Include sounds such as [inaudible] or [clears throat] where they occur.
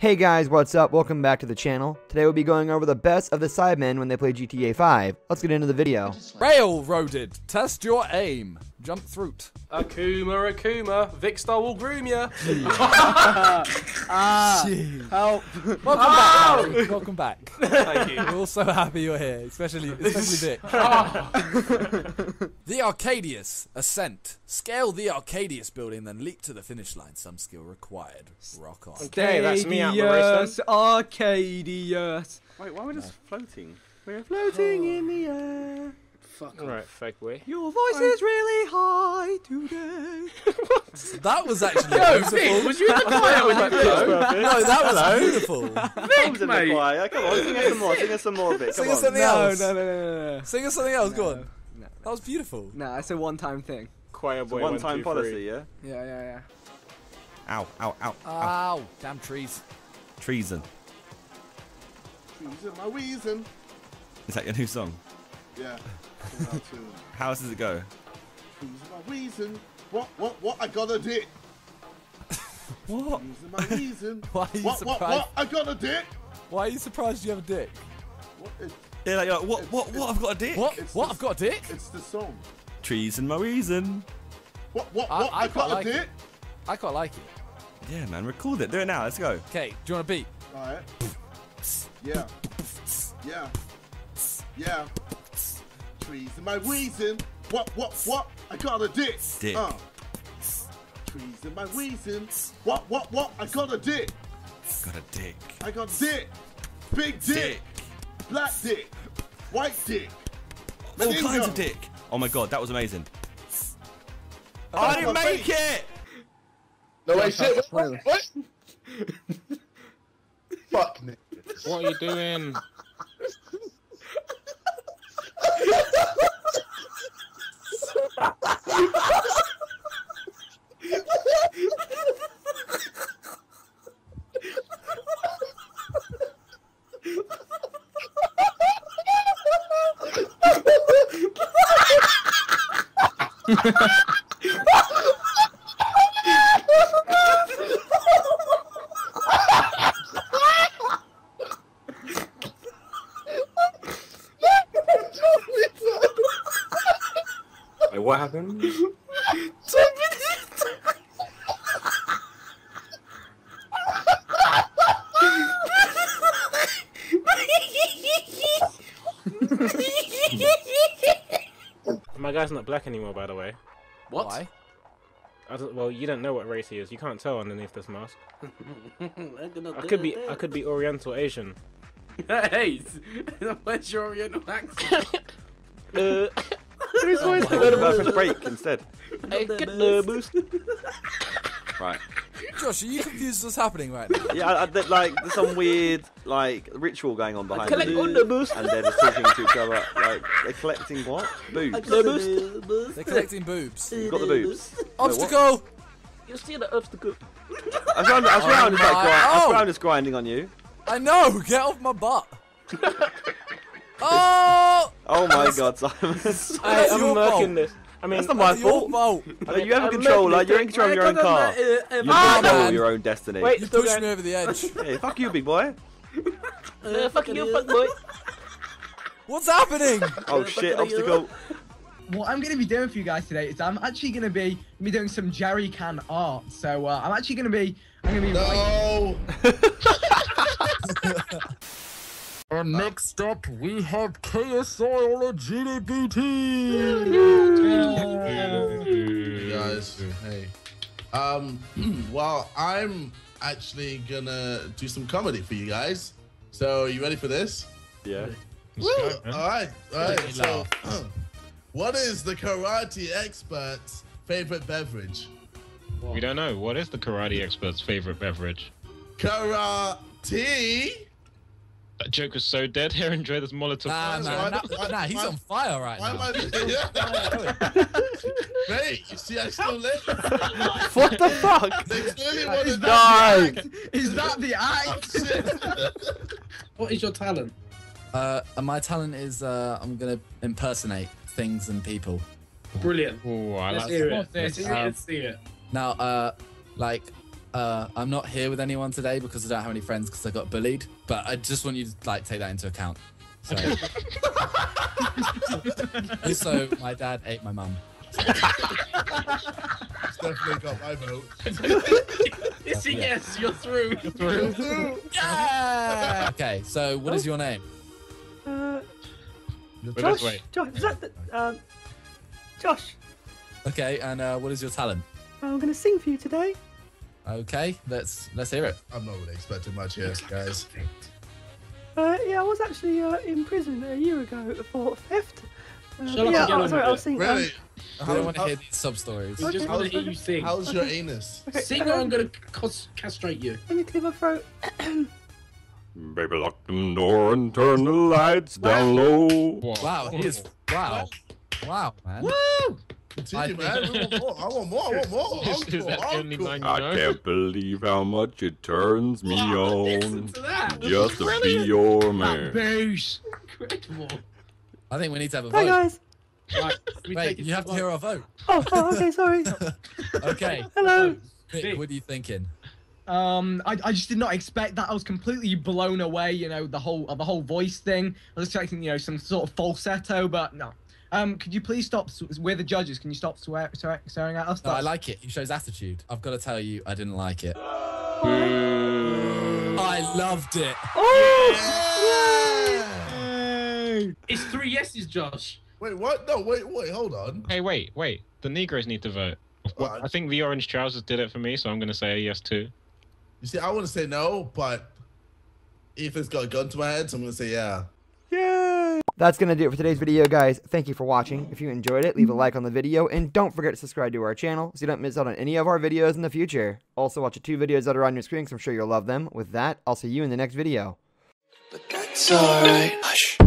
Hey guys, what's up? Welcome back to the channel. Today we'll be going over the best of the Sidemen when they play GTA 5. Let's get into the video. Railroaded. Test your aim. Jump through. Akuma, Akuma, Vikkstar will groom ya. [laughs] Ah, Jeez. Help! Welcome back. Oh! Harry. Welcome back. Thank you. We're all so happy you're here, especially especially Vic. [laughs] Oh. the Arcadius Ascent. Scale the Arcadius building, then leap to the finish line. Some skill required. Rock on. Okay, that's me out the race. Arcadius. Wait, why are we just floating? We're floating in the air. Fuck Alright, fake way. Your voice is really high today. [laughs] That was actually Yo, beautiful. Vic, was you in the choir when you blew? no, that was beautiful. I was in the choir. Come on, sing us some more. Sing us some more bit. Come Sing on. us something No, else. no, no, no, no, no. Sing us something else. Go on. No, That was beautiful. no, it's a one-time thing. Choir boy, one-time one, policy, three. yeah. Yeah, yeah, yeah. Ow, ow, ow, ow. Ow! Damn trees. Treason. Treason, my wheezing. Is that your new song? Yeah. Coming out soon. How does it go? Treason, my wheezing. What, what, what? I got a dick. What? Treason, my wheezing. [laughs] Why are you What, what, surprised? what? I got a dick. Why are you surprised you have a dick? What? It, Yeah, like, you're like, what, what, what? I've got a dick. What? It's what? the- I've got a dick? it's the song. Trees and my reason. What, what, I- what? I I, got quite a like it. dick. I quite like it. Yeah, man, record it. Do it now. Let's go. Okay, do you want a beat? Alright. [laughs] Yeah. Yeah. Yeah. Treason, my wheezing. What, what, what? I got a dick. Dick. Uh. Treason, my wheezing. What, what, what? I got a dick. Got a dick. I got dick. Big dick. Dick. Black dick. White dick. All Meningo. kinds of dick. Oh my god, that was amazing. Oh, I didn't make face. it. No, way, shit. What? what? Fuck me. What are you doing? Wait, what happened? My guy's not black anymore, by the way. What? Why? I don't, well, you don't know what race he is. You can't tell underneath this mask. [laughs] I could be, I could be Oriental Asian. Hey, [laughs] where's your Oriental accent? Who's always my the God. first break instead? [laughs] Right. Josh, are you confused what's happening right now? Yeah, I, I, like there's some weird like ritual going on behind me, and they're just talking to each other. Like they're collecting what? Boobs. They're collecting boobs. You've got the boobs. Obstacle! I swear, I'm, I swear I'm just like Oh grind, I swear oh! I'm grinding on you. I know! Get off my butt! [laughs] oh! Oh my god, Simon. I'm your murking this. I mean, That's not my That's your fault. fault! No, you have a controller. You're in control of your own car. You Ah, control man. your own destiny. Wait, You still pushed me over the edge. [laughs] Hey, fuck you, big boy. [laughs] fuck you, fuck boy. What's happening? [laughs] Oh shit, obstacle. What I'm going to be doing for you guys today is I'm actually going to be be doing some jerry can art. So uh, I'm actually going to be I'm going to be writing- No. And next up, we have KSI on a GDPT. Hey, guys. Hey. Um. [clears throat] Well, I'm actually gonna do some comedy for you guys. So, are you ready for this? Yeah. Woo! All right. All right. So, [clears throat] what is the karate expert's favorite beverage? We don't know. What is the karate expert's favorite beverage? Karate. That joke was so dead here. Enjoy this Molotov. Nah, Why- man. Nah, why- nah, he's on fire right Why am now. I? Mate, [laughs] you see, I still live. [laughs] What the fuck? They clearly want to Die. Is that the act? [laughs] What is your talent? Uh, and my talent is uh, I'm gonna impersonate things and people. Brilliant. Ooh, I Let's like hear that. it. Let's hear it. Let's see it. Now, uh, like uh, I'm not here with anyone today because I don't have any friends because I got bullied. But I just want you to like take that into account. So. [laughs] also, my dad ate my mum. It's definitely got my vote. It's a yes, you're through. You're through. Yeah! Okay, so what is your name? Uh, Josh, this. Josh, is that the, um, Josh? Okay, and uh, what is your talent? I'm gonna sing for you today. Okay, let's let's hear it. I'm not really expecting much here, guys. Uh, yeah, I was actually uh, in prison a year ago for theft. Uh, Shut but up yeah, and get oh, on sorry, with I was it. sing. Really? Um, I don't want to hear these sub stories. We just Okay. want to hear you sing. How's your anus? okay, Sing or um, I'm gonna castrate you. Let me clear my throat. Baby, lock the door and turn the lights down low. Wow, he is wow, wow, man. Woo! Continue, I- man. We want more. I want more. I want more. [laughs] Is- is Encore, that the only encore. line I know? can't believe how much it turns me Listen on just to be your man. Incredible. I think we need to have a Hi vote. guys. Right, [laughs] Wait, you have to hear our vote. Oh, oh okay, sorry. [laughs] Okay, Hello. Vic, Vic. what are you thinking? Um, I, I just did not expect that. I was completely blown away. You know, the whole uh, the whole voice thing. I was expecting you know some sort of falsetto, but no. Um, could you please stop? s- We're the judges. Can you stop swear, swear, swearing at us? No, I like it. He shows attitude. I've got to tell you, I didn't like it. I loved it. It's three yeses, Josh. Wait, what? No, wait, wait, hold on. Hey, wait, wait. The Negroes need to vote. What? I think the orange trousers did it for me, so I'm going to say a yes too. You see, I want to say no, but Ethan's got a gun to my head, so I'm gonna say yeah. That's going to do it for today's video, guys. Thank you for watching. If you enjoyed it, leave a like on the video, and don't forget to subscribe to our channel so you don't miss out on any of our videos in the future. Also, watch the two videos that are on your screen because I'm sure you'll love them. With that, I'll see you in the next video. It's alright.